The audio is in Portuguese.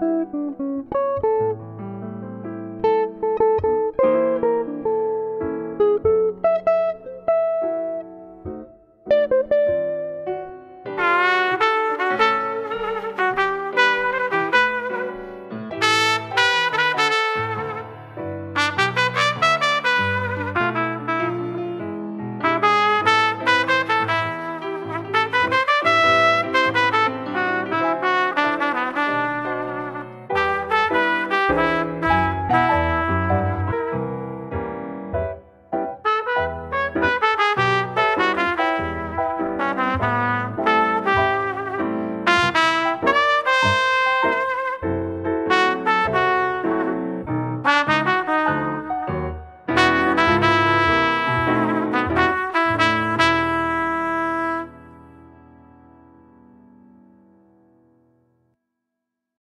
Música